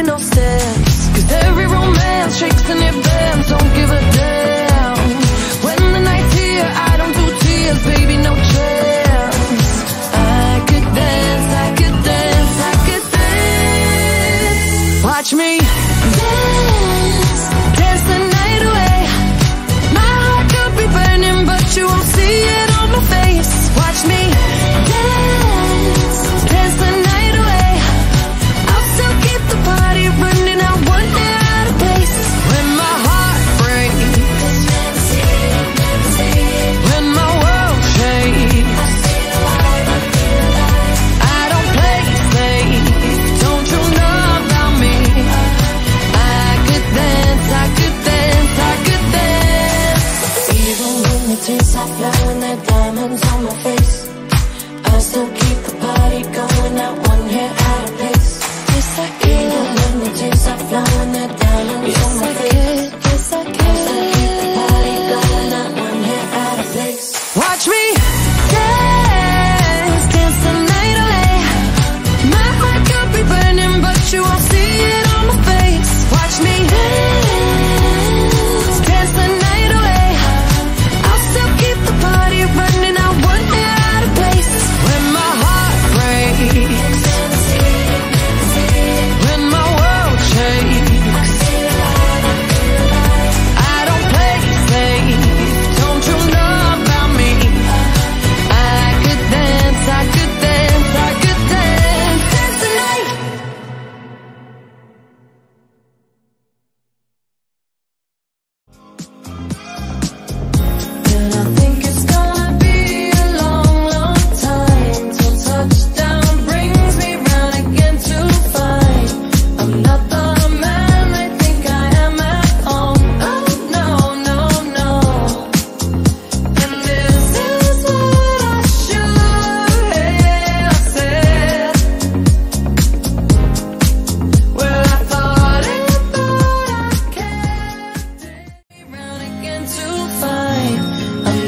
ain't no steps. Cause every romance shakes and it bends. Don't give a damn. When the night's here, I don't do tears Baby, no chance. I could dance, I could dance, I could dance. Watch me. tears I flowing, and the diamonds on my face. I still keep the party going, not one hair out of place It's like even the tears I flow and the diamonds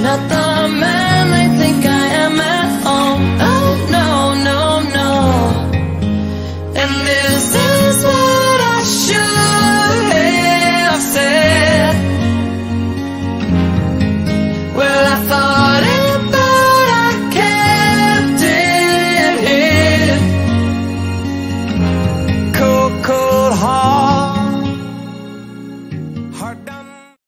Natam